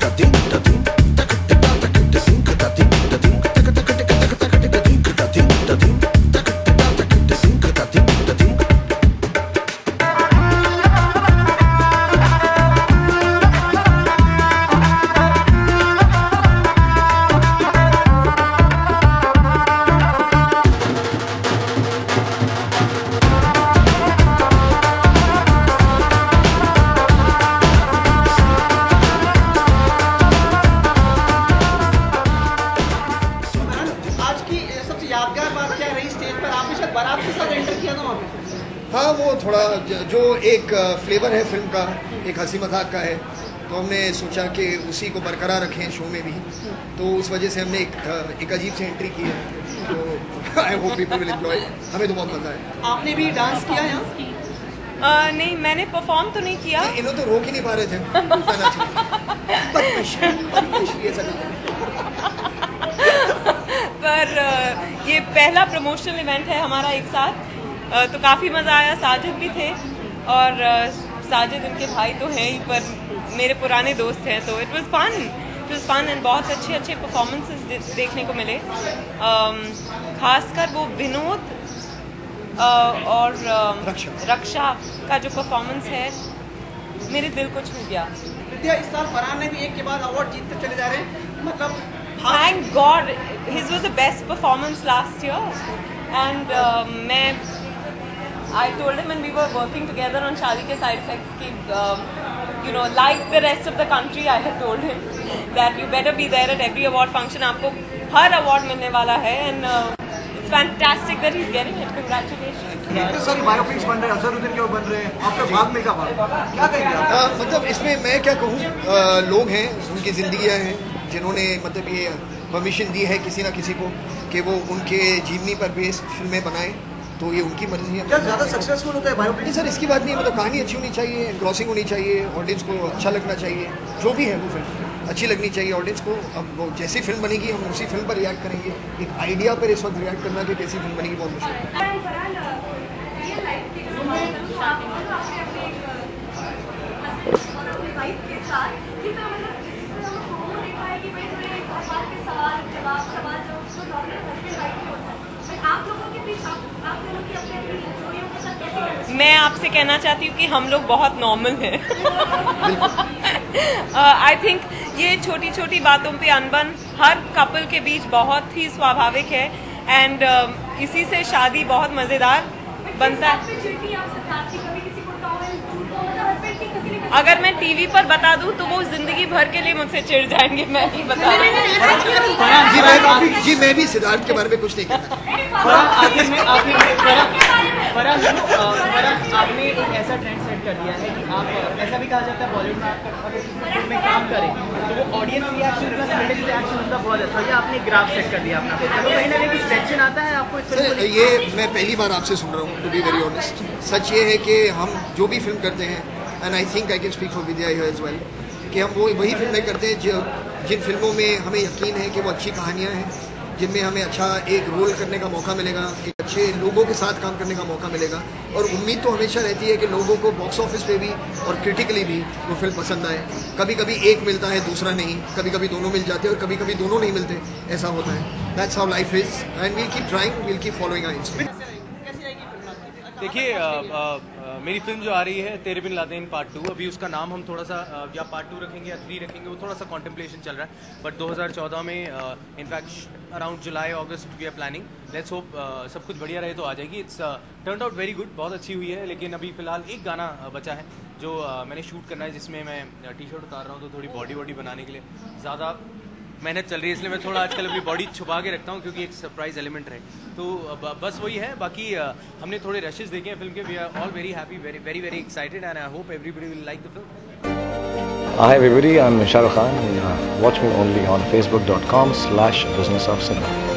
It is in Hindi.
tatim, tatim हाँ वो थोड़ा जो एक फ्लेवर है फ़िल्म का एक हँसी मज़ाक का है तो हमने सोचा कि उसी को बरकरार रखें शो में भी। तो उस वजह से हमने एक एक अजीब सी एंट्री की है। तो I hope people will enjoy हमें तो बहुत मज़ा आया। आपने भी डांस किया यहाँ अ, नहीं मैंने परफॉर्म तो नहीं किया। इन्हों तो रोक ही नहीं पा रहे थे। पर ये पहला प्रमोशनल इवेंट है हमारा एक साथ। तो काफ़ी मज़ा आया साजिद भी थे। और साजिद इनके भाई तो हैं ही पर मेरे पुराने दोस्त हैं तो it was fun it was fun and बहुत अच्छे अच्छे परफॉर्मेंसेस देखने को मिले। खासकर वो विनोद और रक्षा। रक्षा का जो परफॉर्मेंस है मेरे दिल को छू गया। विद्या इस साल फरहान ने भी एक के बाद अवार्ड जीतते चले जा रहे हैं। मतलब हाँ, God, his was the best performance last year, and uh, मैं I told him when we were working together on शादी के side effects कि um, you know like the rest of the country I had told him that you better be there at every award function आपको हर award मिलने वाला है and uh, it's fantastic that he's getting it congratulations इतने सारी बायोपिक्स बन रहे हैं अजहरुद्दीन के बन रहे हैं आपका भाग में का भाग क्या कहेंगे आप मतलब इसमें मैं क्या कहूँ लोग हैं उनकी ज़िंदगियाँ हैं जिन्होंने मतलब ये परमिशन दी है किसी ना किसी को कि वो उनके जीवनी पर बेस्ड फ़िल्में बनाएँ तो ये उनकी मर्ज़ी है। क्या ज़्यादा सक्सेसफुल होता है नहीं बायोपिक सर इसकी बात नहीं है मतलब कहानी अच्छी होनी चाहिए क्रॉसिंग होनी चाहिए ऑडियंस को अच्छा लगना चाहिए जो भी है वो फ़िल्म अच्छी लगनी चाहिए ऑडियंस को। अब वो जैसी फ़िल्म बनेगी हम उसी फ़िल्म पर रिएक्ट करेंगे। एक आइडिया पर इस वक्त रिएक्ट करना कि कैसी फ़िल्म बनेगी बहुत मुश्किल है। मैं आपसे कहना चाहती हूँ कि हम लोग बहुत नॉर्मल हैं आई थिंक ये छोटी छोटी बातों पे अनबन हर कपल के बीच बहुत ही स्वाभाविक है एंड uh, इसी से शादी बहुत मज़ेदार बनता है अगर मैं टीवी पर बता दूँ तो वो ज़िंदगी भर के लिए मुझसे चिढ़ जाएँगे मैं नहीं बता रही हूँ। जी मैं भी सिद्धार्थ के बारे में कुछ नहीं कहता आखिर में आखिर में फरहान फरहान अ, फरहान आपने एक ऐसा ट्रेंड सेट कर दिया है कि आप ऐसा भी कहा जाता है बॉलीवुड में आप अगर में काम करें तो वो audience reaction plus critic reaction उनका बहुत अच्छा है। ये आपने ग्राफ सेट कर दिया अपना तो कहीं ना कहीं कुछ टेंशन आता है आपको इस फ़िल्म को सर लेकर? ये मैं पहली बार आपसे सुन रहा हूँ टू बी वेरी ऑनेस्ट सच ये है कि हम जो भी फ़िल्म करते हैं and I think I can speak for Vidya as well कि हम वो वही फ़िल्में करते हैं जो जिन फ़िल्मों में हमें यकीन है कि वो अच्छी कहानियाँ हैं जिनमें हमें अच्छा एक रोल करने का मौका मिलेगा एक अच्छे लोगों के साथ काम करने का मौका मिलेगा। और उम्मीद तो हमेशा रहती है कि लोगों को बॉक्स ऑफ़िस पे भी और क्रिटिकली भी वो फ़िल्म पसंद आए। कभी कभी एक मिलता है दूसरा नहीं। कभी कभी दोनों मिल जाते हैं और कभी कभी दोनों नहीं मिलते ऐसा होता है। That's how life is and we'll keep trying we'll keep following आपकी? देखिए अ, अ, अ, मेरी फ़िल्म जो आ रही है तेरे बिन लादेन पार्ट टू अभी उसका नाम हम थोड़ा सा या पार्ट टू रखेंगे या थ्री रखेंगे वो थोड़ा सा कॉन्टेम्पलेशन चल रहा है। बट 2014 में in fact around July August we are planning let's hope सब कुछ बढ़िया रहे तो आ जाएगी। It's turn out very good बहुत अच्छी हुई है लेकिन अभी फ़िलहाल एक गाना बचा है जो अ, मैंने शूट करना है जिसमें मैं टी शर्ट उतार रहा हूँ तो थोड़ी बॉडी वॉडी बनाने के लिए। ज़्यादा मेहनत चल रही है इसलिए मैं थोड़ा आजकल अपनी बॉडी छुपा के रखता हूँ क्योंकि एक सरप्राइज़ एलिमेंट रहे। तो बस वही है बाकी हमने थोड़े रशेज देखे हैं फ़िल्म के। We are all very happy very very very excited and I hope everybody will like the film Hi everybody, I'm Shahrukh Khan. Watch me only on facebook.com slash business of cinema.